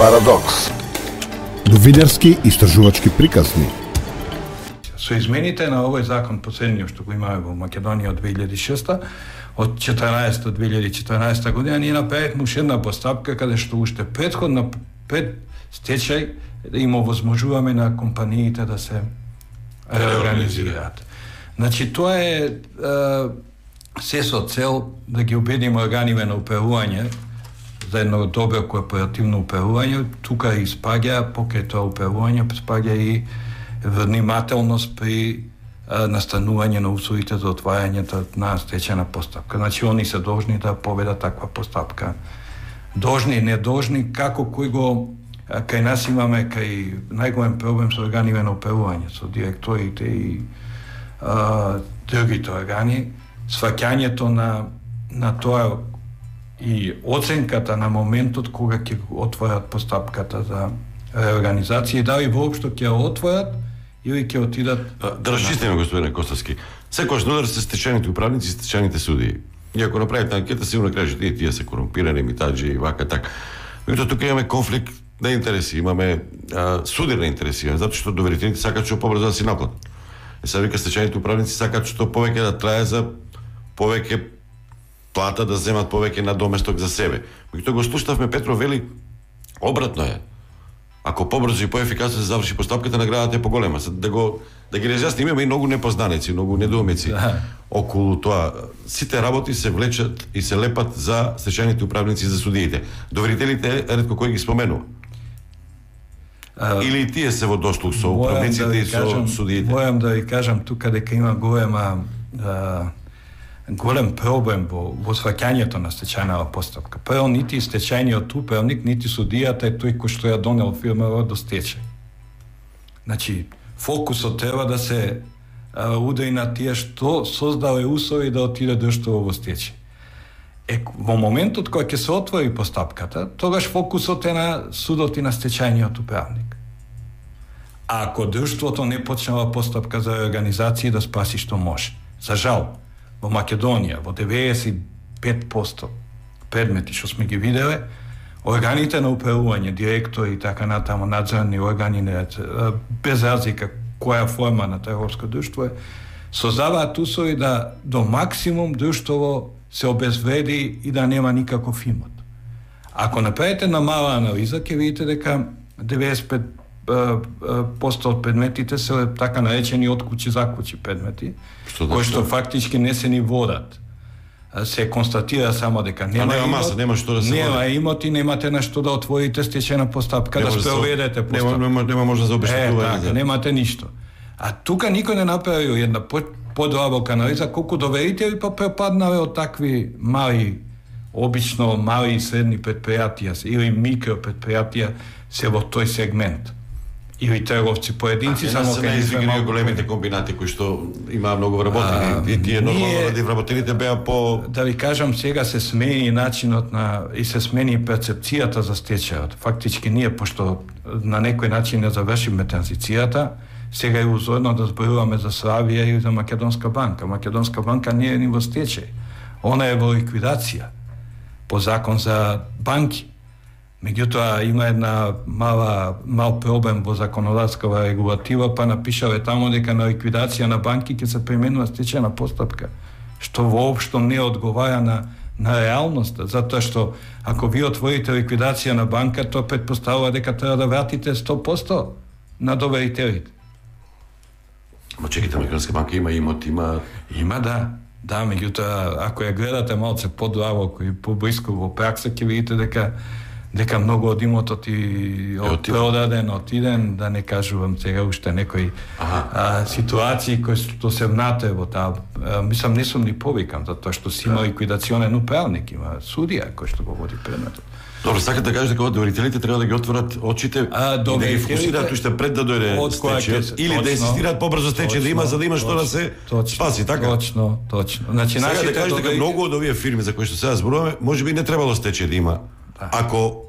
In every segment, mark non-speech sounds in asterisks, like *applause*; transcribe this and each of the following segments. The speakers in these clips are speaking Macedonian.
Парадокс. Новинарски истражувачки приказни. Со измените на овој закон последниот што го имаме во Македонија од 2006 од 14 до 2014 година ние направивме уште една постапка каде што уште предходно пред стечај да им овозможуваме на компаниите да се реорганизираат. Значи тоа е, е се со цел да ги убедиме органиве на управување за едно добро корпоративно управување, тука и спаѓа покрај тоа управување, спаѓа и внимателност при настанување на условите за отварањето на стечена постапка. Значи, они се должни да поведат таква постапка. Должни, и недолжни, како кој го кај нас имаме кај најголем проблем со органиве на управување, со директорите и а, другите органи, сваќањето на, на тоа и оценката на моментот кога ќе отворат постапката за реорганизација и дали воопшто ќе отворат или ќе отидат Да расчистиме господине Костовски. Секојаш додар се стечените управници и стечените судии. И ако направите анкета, сигурно кажете и тие се корумпирани, митаджи и вака так. Меѓутоа тука имаме конфликт на интереси, имаме а, суди на интереси, затоа што доверителите сакаат што побрзо да си наплатат. И сега вика стечените управници сакаат што повеќе да трае за повеќе плата да земат повеќе на доместок за себе. Меѓутоа го слушнавме Петро вели обратно е. Ако побрзо и поефикасно се заврши постапката, наградата е поголема. Да го да ги разјасни, имаме и многу непознаници, многу недоумици Да. околу тоа. Сите работи се влечат и се лепат за стечајните управници и за судиите. Доверителите ретко кој ги споменува. А, Или и тие се во дослуг со Моram управниците да и со кажам- судиите. Моram да ви кажам тука дека има голема а, голем проблем во, во сваќањето на стечајната постапка. Па Прво, нити стечајниот управник, нити судијата е тој кој што ја донел фирмава до стечај. Значи, фокусот треба да се а, удари на тие што создале услови да отиде друштво во стечај. Е, во моментот кога ќе се отвори постапката, тогаш фокусот е на судот и на стечајниот управник. А ако друштвото не почнала постапка за организација да спаси што може. За жал, во Македонија, во 95% предмети што сме ги виделе, органите на управување, директори и така натаму, надзорни органи, без разлика која форма на трговско друштво е, создаваат услови да до максимум друштво се обезвреди и да нема никаков имот. Ако направите на мала анализа, ќе видите дека 95 е, е, посто од предметите се така наречени од куќи за куќи предмети, Што кои што фактички не се ни водат. Се констатира само дека нема, нема маса, нема што да се Нема води. имот и немате на што да отворите стечена постапка, Не да спроведете Нема, постапка. нема, нема може за Е, обештетување. така, за- немате ништо. А тука никој не направил една по, подлабока анализа колку доверители па препаднале од такви мали обично мали и средни предпријатија или микропредпријатија се во тој сегмент. Или трговци поединци Не само кај малку големите комбинати кои што имаа многу вработени. И тие нормално ние- ради вработените беа по да ви кажам сега се смени начинот на и се смени перцепцијата за стечајот. Фактички ние пошто на некој начин не завршиме транзицијата, сега е узорно да зборуваме за Славија и за Македонска банка. Македонска банка не е ни во стечај. Она е во ликвидација по закон за банки. Меѓутоа има една мала мал проблем во законодавскава регулатива, па напишале таму дека на ликвидација на банки ќе се применува стечена постапка, што воопшто не одговара на на реалноста, затоа што ако ви отворите ликвидација на банка, тоа предпоставува дека треба да вратите 100% на доверителите. Ма чекайте, Македонска банка има имот, има Има да. Да, меѓутоа, ако ја гледате малце подлабоко и поблиско во пракса, ќе видите дека дека многу од имотот и од отиден. продаден, отиден, да не кажувам сега уште некои Аха. а, ситуации кои што се внате во таа, мислам не сум ни повикам, затоа што си има ликвидационен управник, има судија кој што го води предметот. Добро, сакате да кажете кога доверителите треба да ги отворат очите А, и да ги фокусираат уште пред да дојде стечајот се- или да точно, инсистираат побрзо стечај да има за да има што да се точно, спаси, така? Точно, точно. Значи Сега да кажете дека многу од овие фирми за кои што сега зборуваме, може би не требало стечај да има. Ако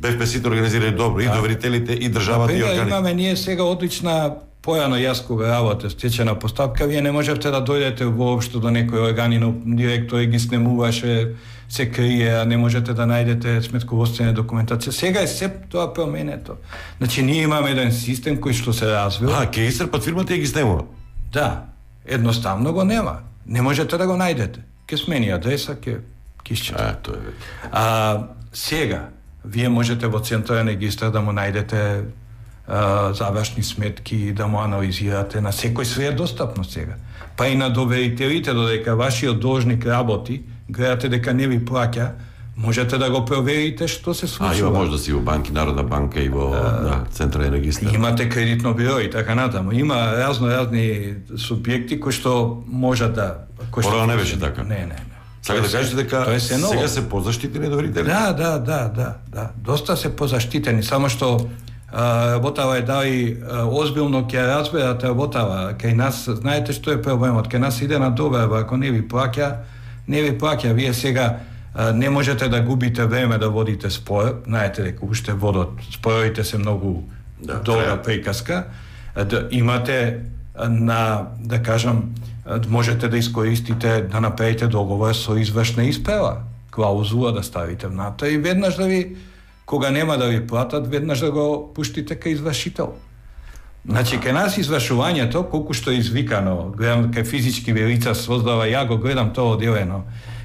бевме сите организирани добро и доверителите и државата и органите. имаме ние сега одлична појано јас кога работе стечена постапка, вие не можевте да дојдете воопшто до некој органи на директори ги снемуваше, се крие, а не можете да најдете сметководствена документација. Сега е се тоа променето. Значи ние имаме еден систем кој што се развил. А, ќе исцрпат фирмата ги снемува. Да, едноставно го нема. Не можете да го најдете. Ке смени адреса, ке ке исчезне. А, тоа е. А сега вие можете во центарен регистар да му најдете а, завршни сметки, да му анализирате, на секој све е достапно сега. Па и на доверителите, додека вашиот должник работи, гледате дека не ви плаќа, можете да го проверите што се А, случува. има може да си во банки, Народна банка и во да, централен регистар. Имате кредитно биро и така натаму. Има разно разни субјекти кои што можат да кои што не беше така. Не, не, не. Сака да кажете дека тоа е се сега се позаштитени доверители. Да, да, да, да, да. Доста се позаштитени, само што работава е а, озбилно ќе разберат работава. Кај нас, знаете што е проблемот? Кај нас иде на доверба, ако не ви плаќа, не ви плаќа. Вие сега а, не можете да губите време да водите спор. Знаете дека уште водат споровите се многу Да, долга треба. приказка. Да имате на да кажам можете да искористите да направите договор со извршна исправа, клаузула да ставите внатре и веднаш да ви кога нема да ви платат, веднаш да го пуштите кај извршител. Значи, кај нас извршувањето, колку што е извикано, гледам кај физички лица создава, ја го гледам тоа одделено,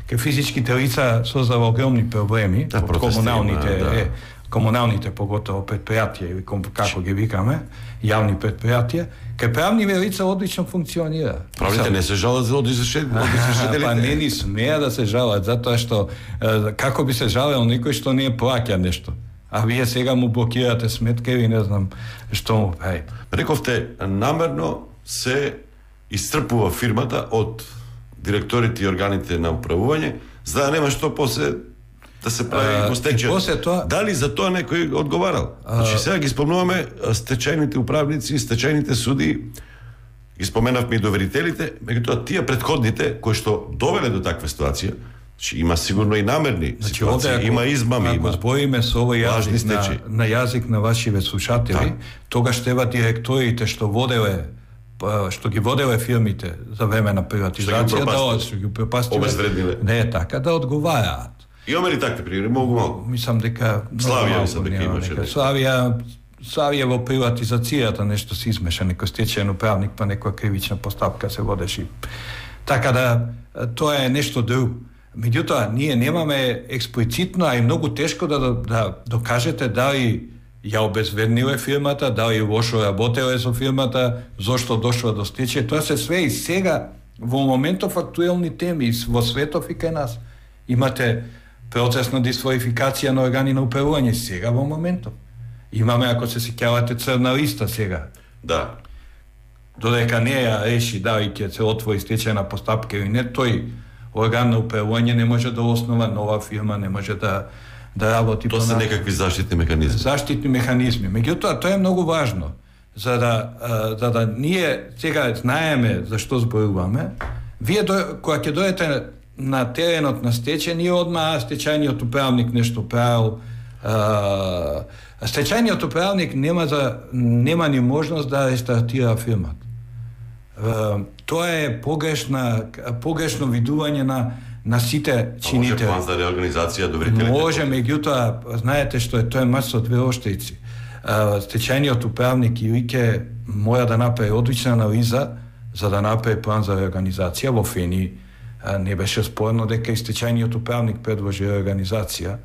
кај физичките лица создава огромни проблеми, Да, од комуналните, да. е, комуналните поготово предпријатија или ком, како ги викаме, јавни предпријатија, кај правни лица одлично функционира. Правните не се жалат за од извршителите. од извршителите. Па не ни смеа да се жалат, затоа што како би се жалел некој што не плаќа нешто. А вие сега му блокирате сметка или не знам што му прави. Рековте, намерно се исцрпува фирмата од директорите и органите на управување, за да нема што после да се прави А, во стечај. после тоа- Дали за тоа некој одговарал? Значи сега ги спомнуваме а, стечајните управници, стечајните суди, ги споменавме и доверителите, меѓутоа тие предходните кои што довеле до таква ситуација, значи има сигурно и намерни Значи, ситуации, ако, има измами, ако има. збориме со овој јазик на, на јазик на вашиве слушатели, Да. тогаш треба директорите што воделе па, што ги воделе фирмите за време на приватизација, да, упропастиле. што ги Обезвредниле. не е така, да одговараат. Имаме ли такви примери? Многу малку. Мислам дека Славија, мислам дека имаше нешто. Славија Славија во приватизацијата нешто се измеша, некој стечаен управник, па некоја кривична постапка се водеше. Така да тоа е нешто друго. Меѓутоа, ние немаме експлицитно, а и многу тешко да, да, да докажете дали ја обезвредниле фирмата, дали лошо работеле со фирмата, зошто дошла до стечај. Тоа се све и сега во моментов актуелни теми во светов и кај нас. Имате процес на дисфорификација на органи на управување сега во моментов. Имаме, ако се сеќавате, црна листа сега. Да. Додека не ја реши ќе се отвори стечајна постапка или не, тој орган на управување не може да основа нова фирма, не може да да работи Тоа се начин. некакви заштитни механизми. заштитни механизми. Меѓутоа, тоа е многу важно. За да, за да ние сега знаеме за што зборуваме, вие до, кога ќе дојдете на теренот на стечај, одма а, стечајниот управник нешто правил, а, стечајниот управник нема за нема ни можност да рестартира фирмата. А, тоа е погрешна погрешно видување на на сите Може чинители. план за реорганизација доверителите. Може, меѓутоа, знаете што е, тоа е мач со две оштејци. А, Стечајниот управник или ќе мора да направи одлична анализа за да направи план за реорганизација. Во Фени а, не беше спорно дека и стечајниот управник предложи реорганизација.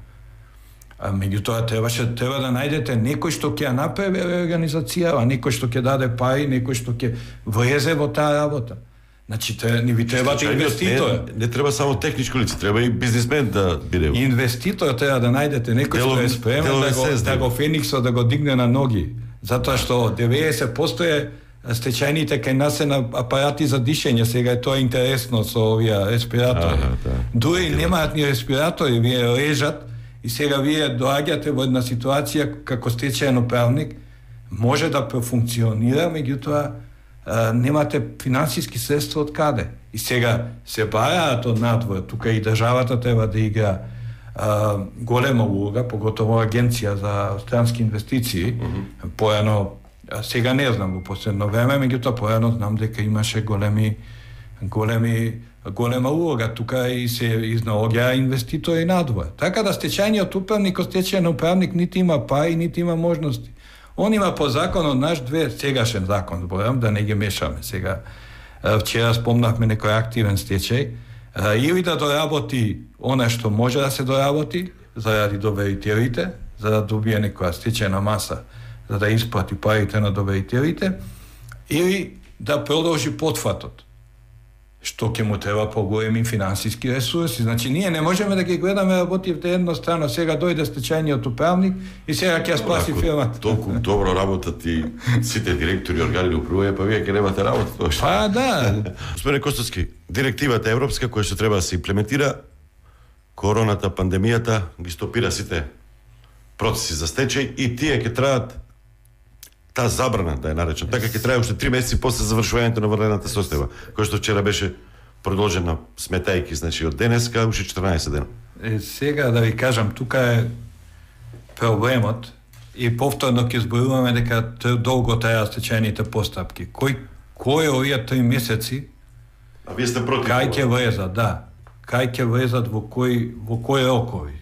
А меѓутоа требаше треба да најдете некој што ќе ја направи реорганизација, а некој што ќе даде пари, некој што ќе влезе во таа работа. Значи, те, ни ви требате Стечајниот инвеститор. Не, не треба само техничко лице, треба и бизнисмен да биде. Инвеститор треба да најдете некој што е спремен да го, да го Фениксот да го дигне на ноги. Затоа што 90% е стечајните кај нас се на апарати за дишење, сега е тоа интересно со овие респиратори. Аха, да. Дури немаат ни респиратори, вие лежат и сега вие доаѓате во една ситуација како стечаен управник, може да профункционира, меѓутоа немате финансиски средства од каде. И сега се бараат од надвор, тука и државата треба да игра а, голема улога, поготово агенција за странски инвестиции. Mm -hmm. Појано, сега не знам во последно време, меѓутоа појано знам дека имаше големи големи голема улога, тука и се изнаоѓа инвеститори надвор. Така да стечајниот управник, стечајен управник нити има и нити има можности. Он има по закон од наш две сегашен закон, зборам да не ги мешаме сега. Вчера спомнавме некој активен стечај, или да доработи она што може да се доработи заради доверителите, за да добие некоја стечајна маса, за да исплати парите на доверителите, или да продолжи потфатот што ќе му треба поголеми финансиски ресурси. Значи, ние не можеме да ги гледаме работивте еднострано. Сега дојде стечајниот управник и сега ќе спаси фирмата. Толку добро работат и сите директори и органи управување, па вие ќе немате работа тоа Па да. Господине Костовски, директивата европска која што треба да се имплементира, короната, пандемијата ги стопира сите процеси за стечај и тие ќе требаат таа забрана да е наречам. Така ќе трае уште три месеци после завршувањето на врлената состава, кој што вчера беше продолжена сметајки, значи од денеска уште 14 дена. Е, сега да ви кажам, тука е проблемот и повторно ќе зборуваме дека долго трајат стечајните постапки. Кој кој овие три месеци А вие сте против? Кај ќе влезат, да. Кај ќе влезат во кој во кој рокови?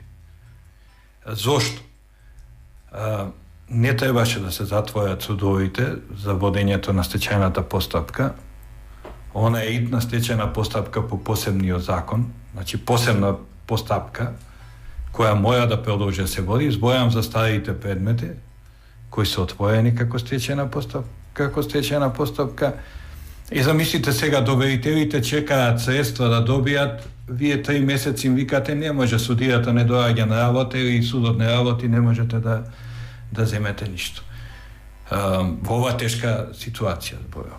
Зошто? А, не требаше да се затворат судовите за водењето на стечајната постапка. Она е идна стечајна постапка по посебниот закон, значи посебна постапка, која мора да продолжи да се води. Збојам за старите предмети, кои се отворени како стечајна постапка, како стечајна постапка. И замислите сега, доверителите чекаат средства да добијат, вие три месеци им викате, не може судијата не доаѓа на работа или судот не работи, не можете да да земете ништо. во оваа тешка ситуација, зборам.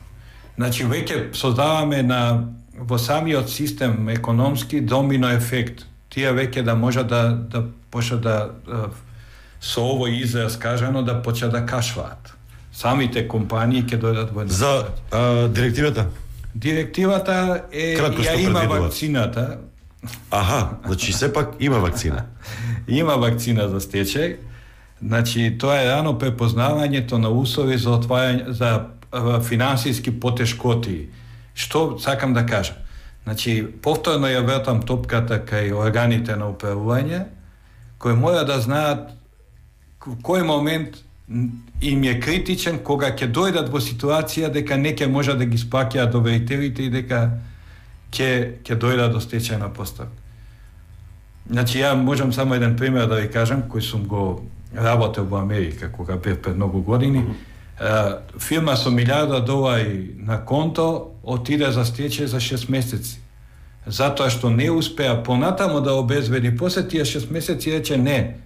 Значи, веќе создаваме на во самиот систем економски домино ефект. Тие веќе да може да да почне да со овој израз кажано да почне да кашваат. Самите компании ќе дојдат во За а, директивата? Директивата е Кратко ја има предвидува. вакцината. Аха, значи сепак има вакцина. *laughs* има вакцина за стечај. Значи, тоа е рано препознавањето на услови за отварање за финансиски потешкоти. Што сакам да кажам? Значи, повторно ја вратам топката кај органите на управување, кои мора да знаат кој момент им е критичен кога ќе дојдат во ситуација дека не ќе може да ги спаќаат доверителите и дека ќе ќе дојдат до стечајна постапка. Значи ја можам само еден пример да ви кажам кој сум го работел во Америка кога бев пред многу години. Фирма со милиарда долари на конто отиде за стечај за 6 месеци. Затоа што не успеа понатаму да обезбеди после тие 6 месеци рече не,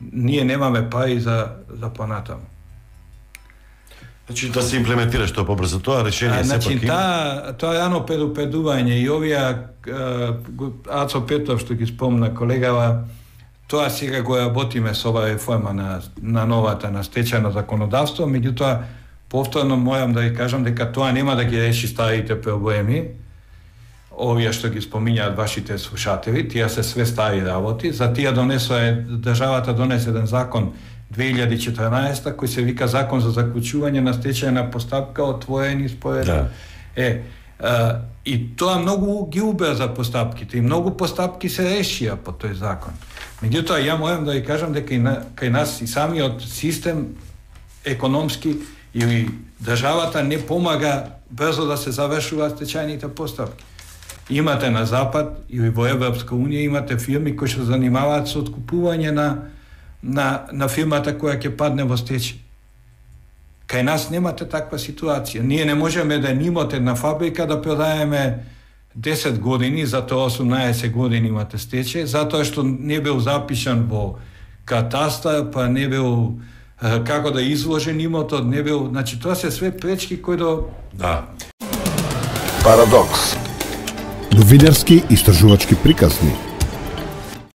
ние немаме пари за за понатаму. Значи да се имплементира што побрзо тоа решение а, значи, сепак има. Та, тоа е ано предупредување и овие Ацо Петров што ги спомна колегава, Тоа сега го работиме со оваа реформа на, на новата на стечајно законодавство, меѓутоа повторно мојам да ви кажам дека тоа нема да ги реши старите проблеми, овие што ги спомињаат вашите слушатели, тие се све стари работи, за тие донесоа државата донесе еден закон 2014 кој се вика закон за заклучување на стечајна постапка отворени според Да. е а, и тоа многу ги убрза постапките и многу постапки се решија по тој закон. Меѓутоа, ја морам да ви кажам дека и на, кај нас и самиот систем економски и државата не помага брзо да се завршуваат стечајните постапки. Имате на Запад и во Европска Унија имате фирми кои се занимаваат со откупување на, на, на фирмата која ќе падне во стечај. Кај нас немате таква ситуација. Ние не можеме да нимате на фабрика да продаеме 10 години, затоа 18 години имате стечај, затоа што не бил запишан во катастар, па не бил како да изложен имотот, не бил, значи тоа се све пречки кои до Да. Парадокс. Новинарски истражувачки приказни